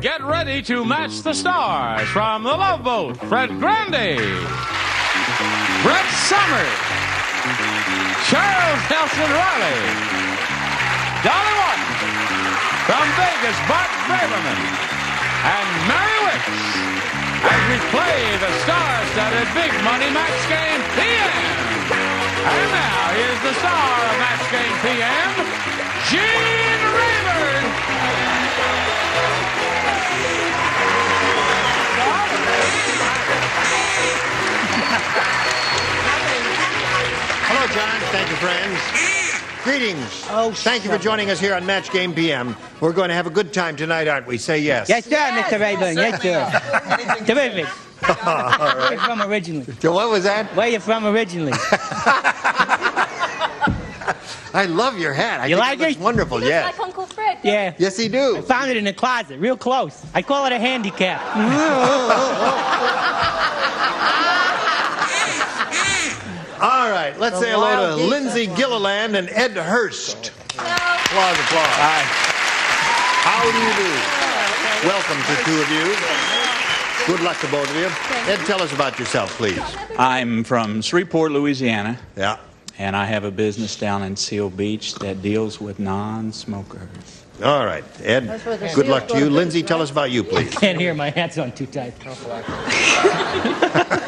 Get ready to match the stars from the Love Boat. Fred Grandy, Brett Somers, Charles Nelson Reilly, Dolly Warren, from Vegas, Bart Braverman, and Mary Wickes as we play the star-studded Big Money Match Game PM. And now, here's the star of Match Game PM, Gene Hello, John. Thank you, friends. Greetings. Oh, Thank you for joining us here on Match Game PM. We're going to have a good time tonight, aren't we? Say yes. Yes, sir, Mr. Rayburn. Yes, sir. Terrific. Where you from originally? So what was that? Where you from originally? I love your hat. I You think like looks it? Wonderful. Looks Yes. like Uncle Fred. Yeah. Yes, he do. Found it in the closet, real close. I call it a handicap. Oh, oh, oh, All right. Let's The say hello to wild Lindsay Gilliland and Ed Hurst. Applause, applause. Hi. How do you do? Welcome to two of you. Good luck to both of you. Ed, tell us about yourself, please. I'm from Shreveport, Louisiana, Yeah. and I have a business down in Seal Beach that deals with non-smokers. All right. Ed, good luck to you. to Lindsay, tell us about you, please. I Can't hear my hat's on too tight.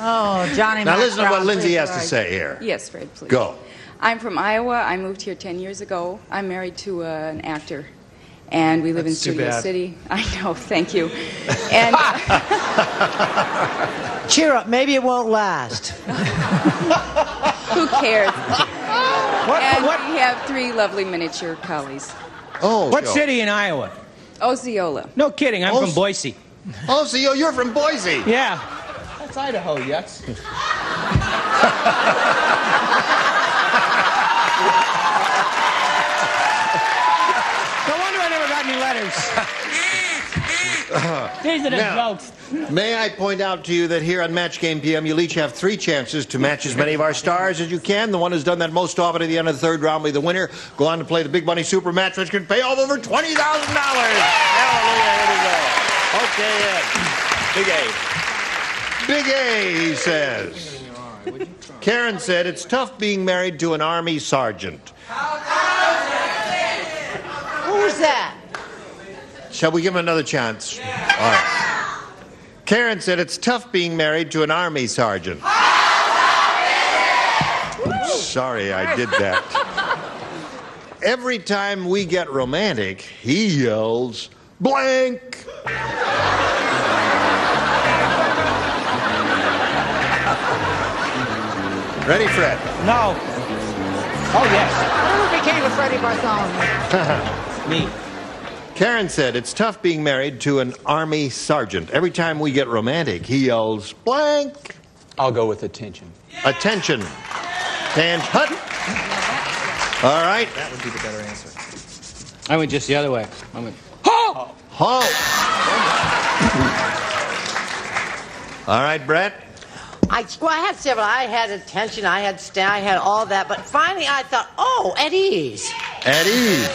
Oh, Johnny. Now Mac listen to what Brown, Lindsay please, has to right. say here. Yes, Fred, please. Go. I'm from Iowa. I moved here 10 years ago. I'm married to uh, an actor, and we live That's too in Studio bad. City. I know, thank you. And Cheer up. Maybe it won't last. who cares? What, And what, we have three lovely miniature collies. Oh, what sure. city in Iowa? Osceola. No kidding, I'm from Boise. Oh, so you're you're from Boise. Yeah. That's Idaho, yes. No wonder I never got any letters. These are the Now- jokes. May I point out to you that here on Match Game PM, you'll each have three chances to match as many of our stars as you can. The one who's done that most often at the end of the third round will be the winner. Go on to play the Big Money Super Match, which can pay off over $20,000. Hallelujah. Here we go. Okay, Ed. Big A. Big A, he says. Karen said, it's tough being married to an Army sergeant. Who's that? Shall we give him another chance? All right. Karen said it's tough being married to an army sergeant. Sorry, I did that. Every time we get romantic, he yells, blank. Ready, Fred? No. Oh, yes. Whatever became of Freddie Bartholomew? Me. Karen said it's tough being married to an army sergeant. Every time we get romantic, he yells, blank. I'll go with attention. Attention. And hut. All right. That would be the better answer. I went just the other way. I went, Halt. All right, Brett. I, well, I had several. I had attention. I had stand. I had all that. But finally, I thought, oh, at ease. At ease.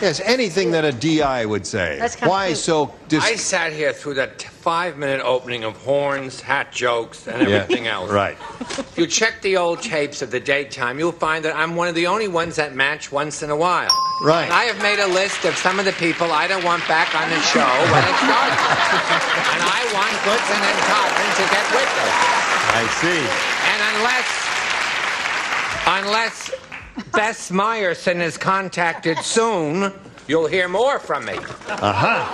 Yes, anything that a DI would say. That's kind Why cute. so dis- I sat here through that five minute opening of horns, hat jokes, and Yeah, everything else. Right. If you check the old tapes of the daytime, you'll find that I'm one of the only ones that match once in a while. Right. And I have made a list of some of the people I don't want back on the show when it starts. and I want Goodson and Cotton to get with us. I see. And unless, unless Bess Myerson is contacted soon, you'll hear more from me. Uh huh.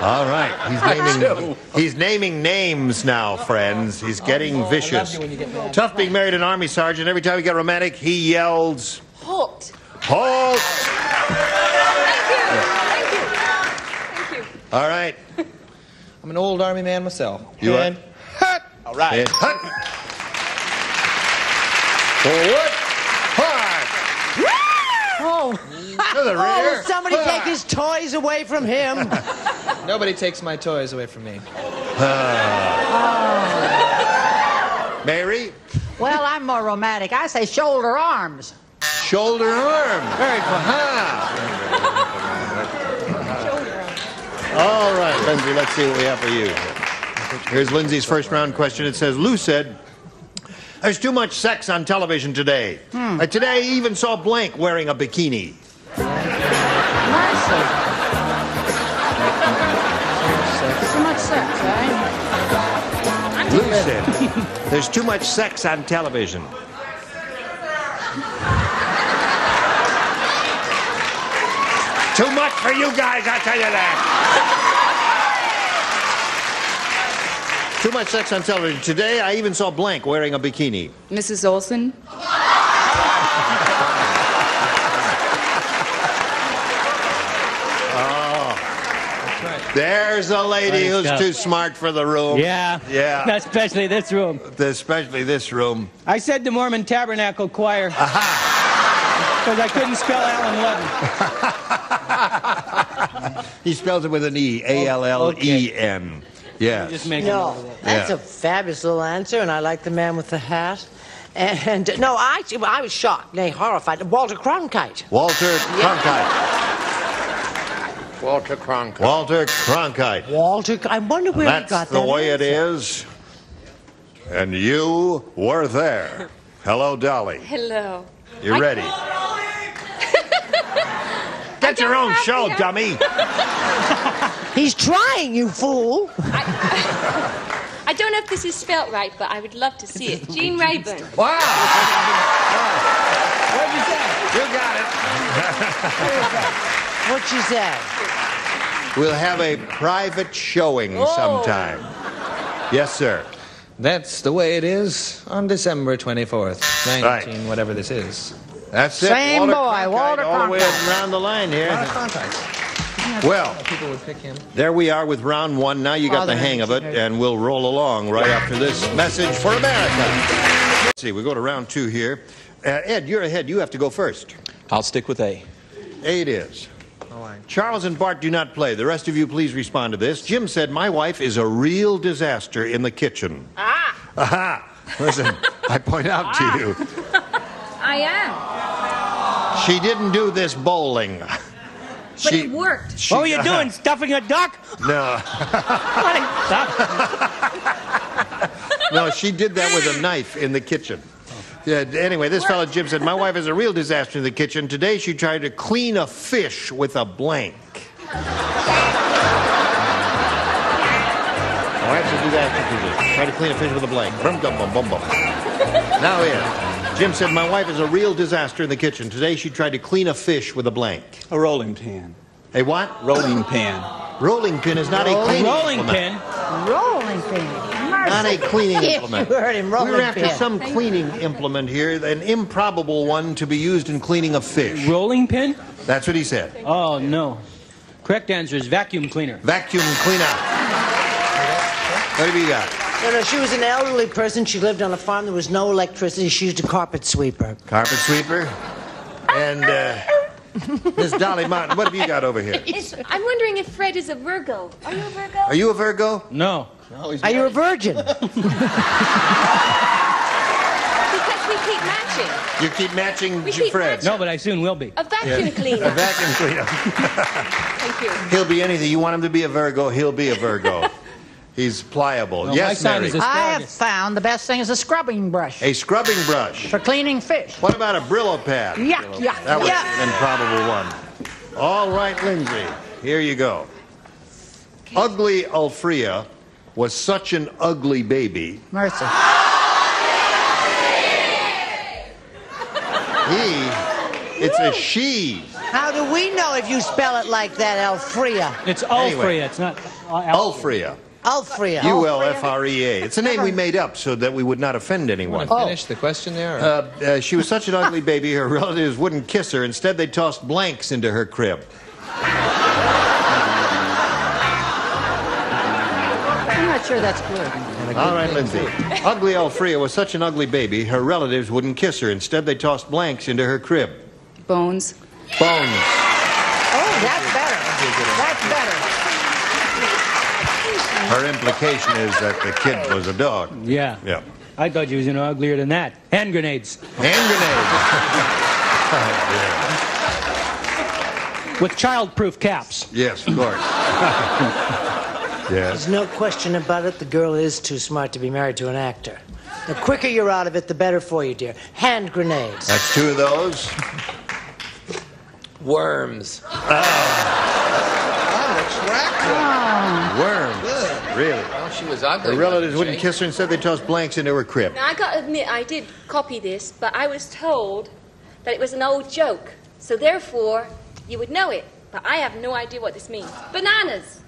All right. He's naming He's naming names now, friends. He's getting vicious. Tough being married to an army sergeant. Every time we get romantic, he yells, Halt. "Halt!" Thank you. Thank you. Thank you. All right. I'm an old army man myself. You and hut. All right. And hut. Forward. Hard. Oh, To the oh, will somebody take his toys away from him? Nobody takes my toys away from me. Mary, Well, I'm more romantic. I say shoulder arms. shoulder arm. Very fun. All right, Lindsay, let's see what we have for you. Here's Lindsay's first round question. It says Lou said, There's too much sex on television today. Uh, today, I even saw Blank wearing a bikini. Mercy. Too much sex? Lou said, There's too much sex on television. Too much for you guys, I tell you that. Too much sex on television. Today, I even saw Blank wearing a bikini. Mrs. Olson? Oh. There's a lady Nice who's stuff. too smart for the room. Yeah. Yeah. Especially this room. Especially this room. I said the Mormon Tabernacle Choir. Because I couldn't spell Allen Ludden. He spells it with an E, A L L E N. Yes. Just make No, a note of that. that's Yeah. a fabulous little answer, and I like the man with the hat. And no, I, I was shocked, nay, horrified. Walter Cronkite. Walter Cronkite. Walter Cronkite. Walter Cronkite. Walter, I wonder where he That's got the way it answer. is. And you were there. Hello, Dolly. Hello. You I- ready? Get your own have show, the- dummy. He's trying, you fool. I don't know if this is spelt right, but I would love to see it. Jean Rayburn. Wow. What'd you say? You got it. What she said. We'll have a private showing oh. sometime. Yes, sir. That's the way it is on December 24th, 19, Right. whatever this is. That's it. Same Walter boy, Cronkite, Walter all the way Cronkite. around the line here. Lot of contacts. Well, People would pick him. there we are with round one. Now you got the hang of it, and we'll roll along right after this message for America. Let's see, we go to round two here. Uh, Ed, you're ahead. You have to go first. I'll stick with A. A it is. Charles and Bart do not play. The rest of you, please respond to this. Jim said, My wife is a real disaster in the kitchen. Ah! Aha! Listen, I point out to you, I am. She didn't do this bowling. But it worked. she- What were you doing? Stuffing a duck? No, duck. no, she did that with a knife in the kitchen. Yeah, anyway, this fellow Jim said, My wife is a real disaster in the kitchen. Today she tried to clean a fish with a blank. Why should do that? Try to clean a fish with a blank. Brum, dum, bum, bum, bum. Now in. Jim said, My wife is a real disaster in the kitchen. Today she tried to clean a fish with a blank. A rolling pin. A what? Rolling pin. Rolling pin is not a cleaning Rolling implement. pin. Rolling pin. Not a cleaning implement. you heard him, rolling We're after pin. some cleaning implement here, an improbable one to be used in cleaning a fish. Rolling pin? That's what he said. Oh, no. Correct answer is vacuum cleaner. Vacuum cleaner. out. What have you got? No, no, she was an elderly person. She lived on a farm. There was no electricity. She used a carpet sweeper. Carpet sweeper. And uh, Miss Dolly Martin, what have you got over here? Is- I'm wondering if Fred is a Virgo. Are you a Virgo? Are you a Virgo? No. No he's. Are you a virgin? Because we keep matching. You keep matching We keep Fred. matching. No, but I soon will be. A vacuum A cleaner. A vacuum cleaner. Thank you. He'll be anything. You want him to be a Virgo, he'll be a Virgo. He's pliable. No, my yes, Mary. I have found the best thing is a scrubbing brush A scrubbing brush. for cleaning fish. What about a Brillo pad? Yuck, yuck, That was yuck. an improbable one. All right, Lindsay, here you go. Ugly Alfrea was such an ugly baby. Mercy. He, it's a she. How do we know if you spell it like that, Alfrea? It's Alfrea. Anyway. It's not uh, Al- Alfrea. Alfrea. U L F R E A. It's a name we made up so that we would not offend anyone. Want to finish the question there? or- Uh, uh, she was such an ugly baby, her relatives wouldn't kiss her. Instead, they tossed blanks into her crib. I'm not sure that's good. All right, Lindsay. Ugly Alfrea was such an ugly baby, her relatives wouldn't kiss her. Instead, they tossed blanks into her crib. Bones. Bones. Oh, that's better. That's better. Her implication is that the kid was a dog. Yeah. Yeah. I thought you was you know, uglier than that. Hand grenades. Hand grenade. With child-proof caps. yes, of course. Yes. There's no question about it. The girl is too smart to be married to an actor. The quicker you're out of it, the better for you, dear. Hand grenades. That's two of those. Worms. Ah. Worms. Really? Oh, she was ugly. Her relatives wouldn't she? kiss her and said they tossed blanks into her crib. Now, I got to admit, I did copy this, but I was told that it was an old joke. So therefore, you would know it. But I have no idea what this means. Bananas.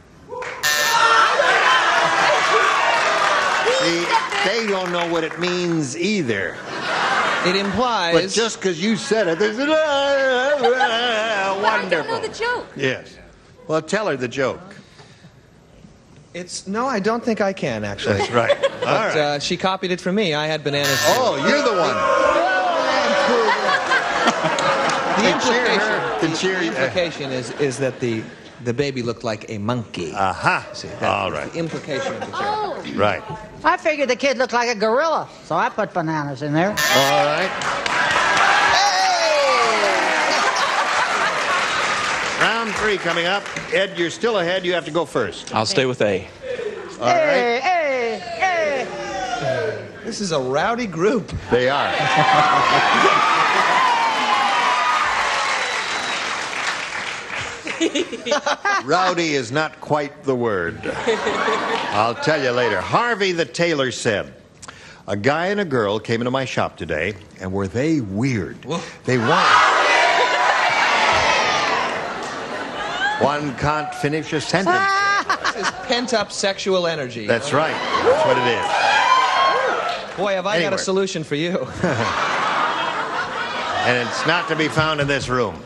See, they don't know what it means either. It implies. But just because you said it, there's an ah, ah, ah, I don't know the joke. Yes. Well, tell her the joke. It's no, I don't think I can actually. That's right. But right. uh, she copied it from me. I had bananas. too. Oh, you're the one. the implication, the- cheer- the implication is is that the the baby looked like a monkey. Aha. See, that All was right. The implication of the joke. Oh. Right. I figured the kid looked like a gorilla, so I put bananas in there. All right. Round three coming up. Ed, you're still ahead. You have to go first. I'll stay with A. All right. Hey, hey, hey. This is a rowdy group. They are. Rowdy is not quite the word. I'll tell you later. Harvey the tailor said, A guy and a girl came into my shop today, and were they weird? They want. One can't finish a sentence. This is pent up sexual energy. That's right. That's what it is. Boy, have I got a solution for you. and it's not to be found in this room.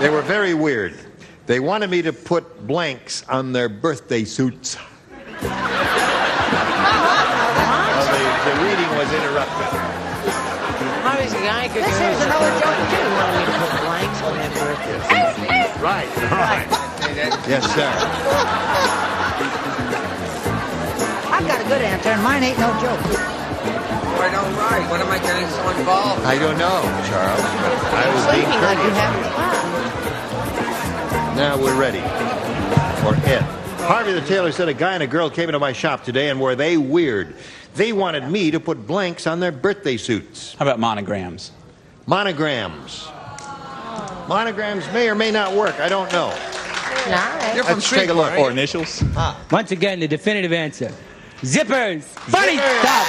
They were very weird. They wanted me to put blanks on their birthday suits. Well, the, the reading was interrupted. How is the guy could This here's another joke, too. You want me to put blanks on that birthday? Right, right. Yes, sir. I've got a good answer, and mine ain't no joke. I don't write. What am I getting so involved? I don't know, Charles, but I was being Sleeping like you have in the past. Now we're ready for it. Harvey the tailor said a guy and a girl came into my shop today, and were they weird? They wanted me to put blanks on their birthday suits. How about monograms? Monograms. Monograms may or may not work. I don't know. Nice. You're from Let's take a look. aren't? Or initials? Ah. Once again, the definitive answer. Zippers. Funny Zippers. stuff.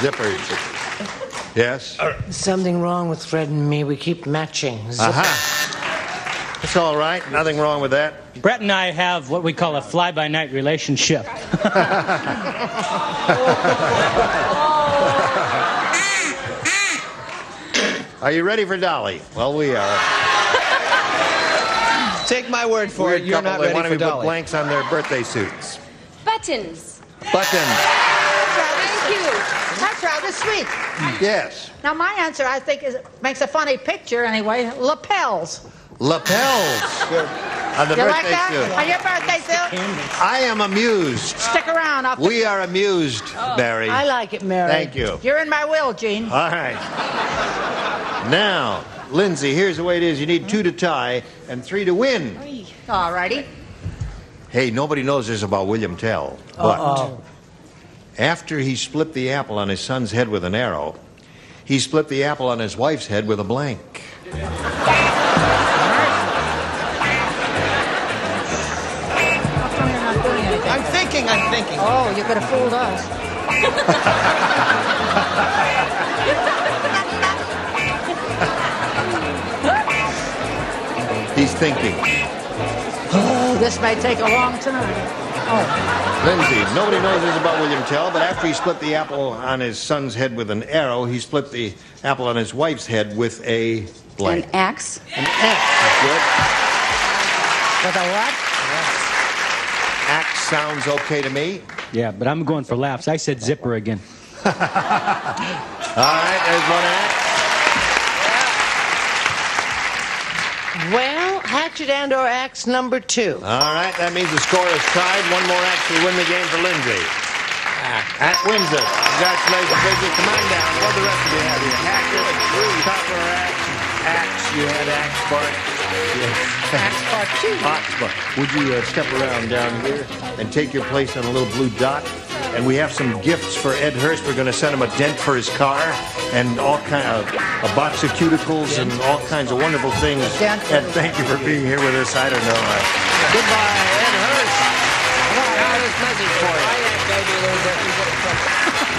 Zippers. Yes? Something wrong with Fred and me. We keep matching. Zip- Aha. Uh-huh. It's all right. Nothing wrong with that. Brett and I have what we call a fly-by-night relationship. Are you ready for Dolly? Well, we are. Take my word for Weird it. You're couple. not they ready wanted for me to put Dolly. blanks on their birthday suits. Buttons. Buttons. Thank you. That's rather sweet. Yes. Now, my answer, I think, is makes a funny picture anyway. Lapels. Lapels. on the you like birthday that? suit. On your birthday suit? I am amused. Stick around. I'll We are amused, oh. Barry. I like it, Mary. Thank you. You're in my will, Gene. All right. Now, Lindsay, here's the way it is. You need two to tie and three to win. All righty. Hey, nobody knows this about William Tell, but after he split the apple on his son's head with an arrow, he split the apple on his wife's head with a blank. How come you're not doing anything? I'm thinking, I'm thinking. Oh, you could have fooled us. thinking. Oh, this may take a long time. Oh. Lindsay, nobody knows this about William Tell, but after he split the apple on his son's head with an arrow, he split the apple on his wife's head with a blank. An axe. An axe. Good. With a what? Axe sounds okay to me. Yeah, but I'm going for laughs. I said zipper again. All right, there's one axe. Well, hatchet and or axe number two. All right, that means the score is tied. One more axe will win the game for Lindsay. That wins it. Congratulations, Lindsay. Come on down. What the rest of you have here? Hatchet, chopper axe, axe. You had axe, Bart. Oxbar. Would you uh, step around down here and take your place on a little blue dot? And we have some gifts for Ed Hurst. We're going to send him a dent for his car and all kind of a box of cuticles and all kinds of wonderful things. Ed, thank you for being here with us. I don't know. Uh, goodbye, Ed Hurst. Got this message for you.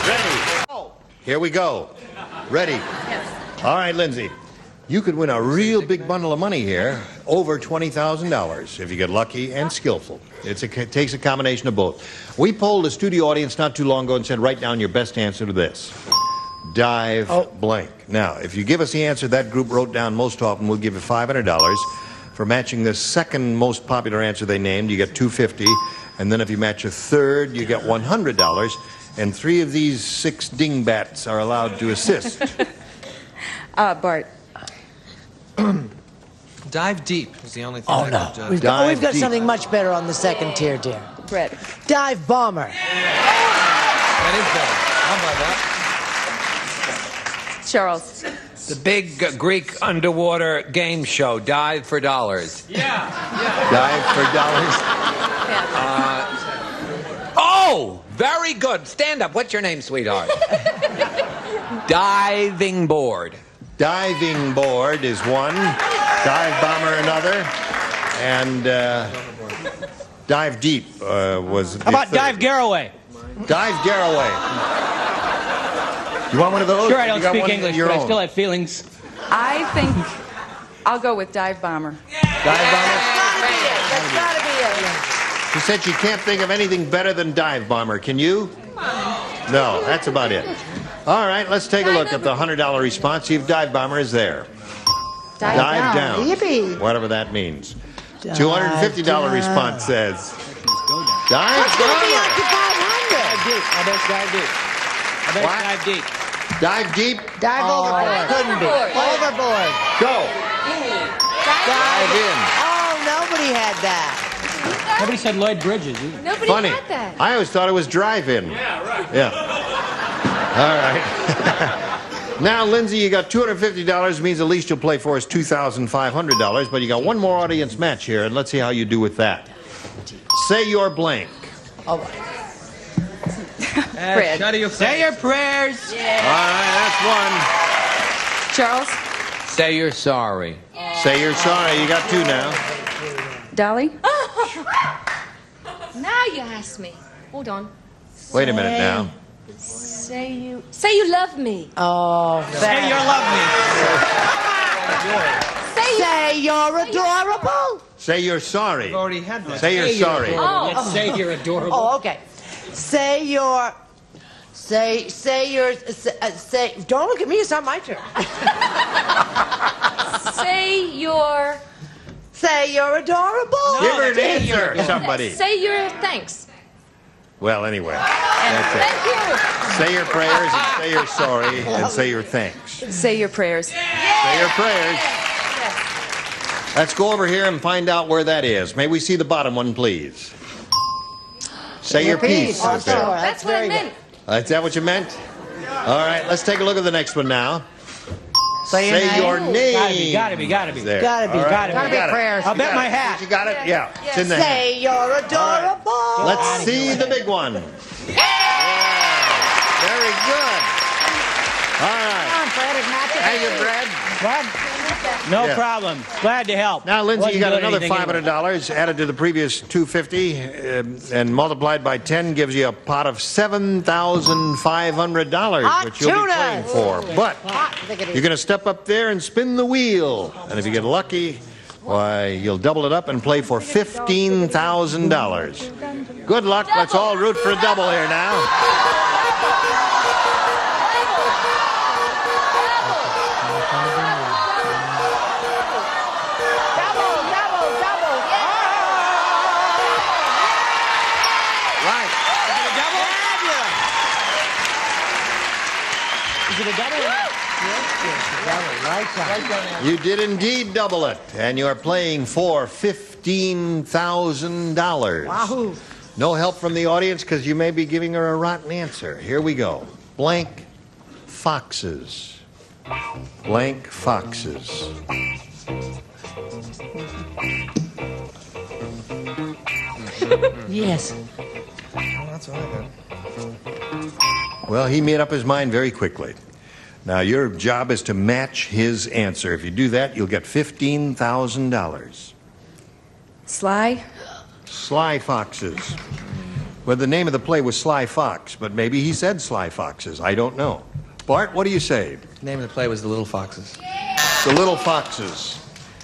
Ready? Here we go. Ready? Yes. All right, Lindsay. You could win a real big bundle of money here, over $20,000, if you get lucky and skillful. It's a, it takes a combination of both. We polled a studio audience not too long ago and said, write down your best answer to this. Dive blank. Now, if you give us the answer that group wrote down most often, we'll give you $500. For matching the second most popular answer they named, you get 250 And then if you match a third, you get $100. And three of these six dingbats are allowed to assist. Uh, Bart. Dive deep is the only thing Oh I no, could, uh, we've got, Dive we've got deep. something much better on the second tier, dear. Fred. Dive bomber. That is better. How about that? Charles. The big uh, Greek underwater game show, Dive for Dollars. Yeah. Dive for dollars. Oh, very good. Stand up. What's your name, sweetheart? Diving board. Diving board is one. Dive bomber another. And uh, dive deep uh, was. How about Dive Garroway? Dive Garroway. You want one of those? Sure, I don't speak English, your but I still have feelings. I think I'll go with Dive Bomber. Dive bomber. That's gotta be it. She said she can't think of anything better than dive bomber. Can you? No, that's about it. All right, let's take a look at the $100 response. See dive bomber is there. Dive, Dive down. Yippee. Whatever that means. $250 down. response says. Dive What's going to be bomber. up to 500? I bet dive deep. I bet dive deep. Dive deep. Dive overboard. Couldn't be. Overboard. Go. Dive in. Oh, nobody had that. Nobody said Lloyd Bridges. either. Nobody Funny. had that. I always thought it was drive-in. Yeah, right. Yeah. All right. now, Lindsay, you got $250 means the least you'll play for is $2,500, but you got one more audience match here, and let's see how you do with that. Say your blank. Fred. Shut your Say your prayers. Yeah. All right, that's one. Charles. Say you're sorry. one. Say you're sorry. You got two now. Dolly. Now you ask me. Hold on. Wait a minute now. Say you say you love me. Oh, Say you love me. Say you say you're adorable. Say you're sorry. I've already had that. Say you're sorry. Oh. Let's say you're adorable. Oh, okay. Say you're. Say say you're. Say, uh, say don't look at me. It's not my turn. say your say you're adorable. Give her an answer, somebody. say your thanks. Well, anyway, that's it. Thank you. Say your prayers and say you're sorry and say your thanks. Say your prayers. Say your prayers. Let's go over here and find out where that is. May we see the bottom one, please? Say your piece. Oh, is there. sure. That's what I meant. Uh, Is that what you meant? All right, let's take a look at the next one now. Say your name. your name. Gotta be, gotta be, gotta be. There. Gotta be, All right, gotta you be. got Gotta be prayers. I'll You bet my hat. You got it? Yeah. It's in. Say you're adorable. Let's see the big one. Very good. All right. Come on, Fred. It matches. Thank you, Brad. Fred. No Yeah. problem. Glad to help. Now, Lindsay, you Wasn't got another anything five anyway. hundred dollars added to the previous two fifty, um, and multiplied by ten gives you a pot of seven thousand five hundred dollars, which you'll be tuna. playing for. But Hot. Look at you're going to step up there and spin the wheel, and if you get lucky, why you'll double it up and play for fifteen thousand dollars. Good luck. Let's all root for a double here now. Double, double, double. Right. Is it a double? You did indeed double it, and you're playing for fifteen thousand dollars. Wahoo. No help from the audience because you may be giving her a rotten answer. Here we go. Blank foxes. Blank foxes. Yes. that's all I got. Well, he made up his mind very quickly. Now, your job is to match his answer. If you do that, you'll get $15,000. Sly? Sly Foxes. Well, the name of the play was Sly Fox, but maybe he said Sly Foxes. I don't know. Bart, what do you say? The name of the play was The Little Foxes. The Little Foxes.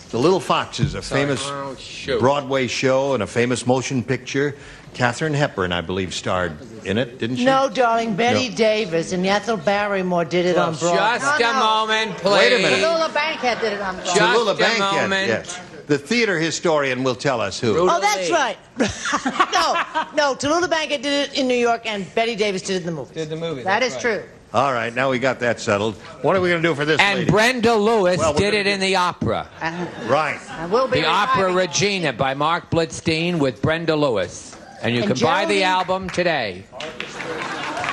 The Little Foxes, a Sorry. famous Oh. Broadway show and a famous motion picture. Katharine Hepburn, I believe, starred in it, didn't she? No, darling, Bette No. Davis and Ethel Barrymore did it on Broadway. Just No, a no. moment, please. Wait a minute. Tallulah Bankhead did it on Broadway. Just Tallulah a Bankhead, moment. yes. The theater historian will tell us who. Oh, that's right. no, no, Tallulah Bankhead did it in New York, and Bette Davis did it in the movie. Did the movie. That that's right. true. All right, now we got that settled. What are we going to do for this And lady? Brenda Lewis Well, we're did gonna it do- in the opera. And, Right. and we'll be The opera reviving- Regina by Marc Blitzstein with Brenda Lewis. And you And can buy the album today.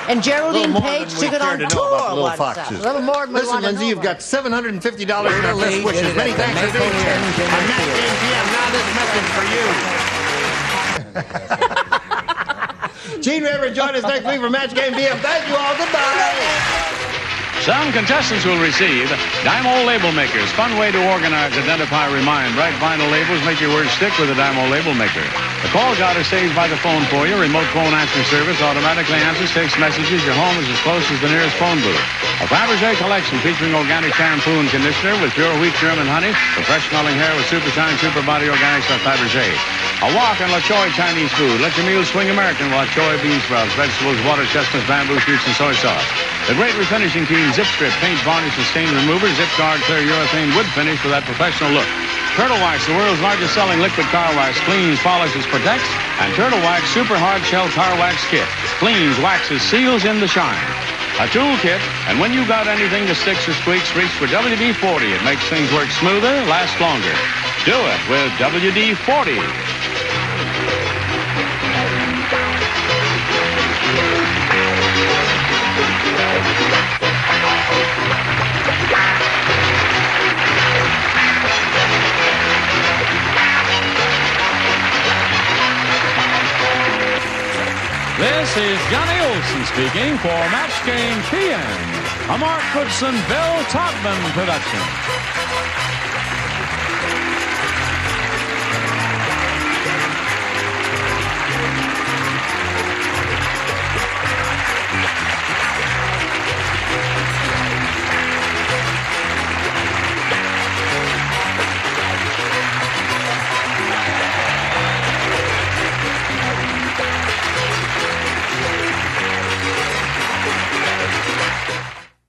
And Geraldine more Page than we took it care on to know tour. about the Little. Uh, foxes. A little more than we Listen, want Lindsay, you've got $750 in our Brenda best Lee wishes. Many thanks for Maple being here. Inn On Match Theater. Game PM, now this message for you. Gene Rayburn, join us next week for Match Game PM. Thank you all. Goodbye. Some contestants will receive Dymo Label Makers. Fun way to organize, identify, remind. Write vinyl labels, make your words stick with a Dymo Label Maker. The call router saved by the phone for you. Remote phone answering service automatically answers, takes messages. Your home is as close as the nearest phone booth. A Fabergé collection featuring organic shampoo and conditioner with pure wheat German honey for fresh smelling hair with Super Shine Super Body Organics by Fabergé. A walk on La Choy Chinese food. Let your meals swing American La Choy bean sprouts, vegetables, water, chestnuts, bamboo shoots, and soy sauce. The great refinishing team, Zip Strip, paint, varnish, and stain remover, Zip Guard, clear urethane, wood finish for that professional look. Turtle Wax, the world's largest selling liquid car wax, cleans, polishes, protects, and Turtle Wax Super Hard Shell Car Wax Kit. Cleans, waxes, seals in the shine. A toolkit, and when you got anything that sticks or squeaks, reach for WD-40. It makes things work smoother, last longer. Do it with WD-40. Johnny Olson speaking for Match Game PM, a Mark Goodson, Bill Todman production.